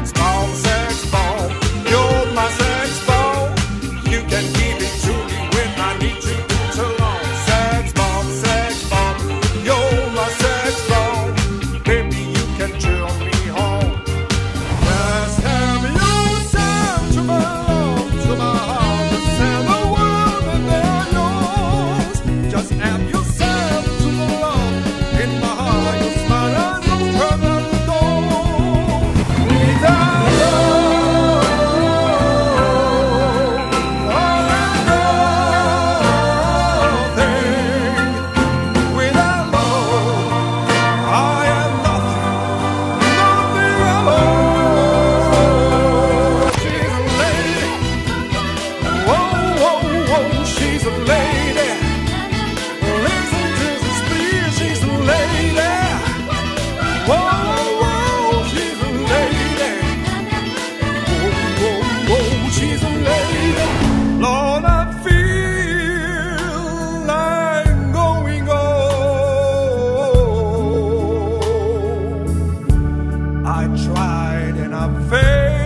bomb, sex I tried and I failed.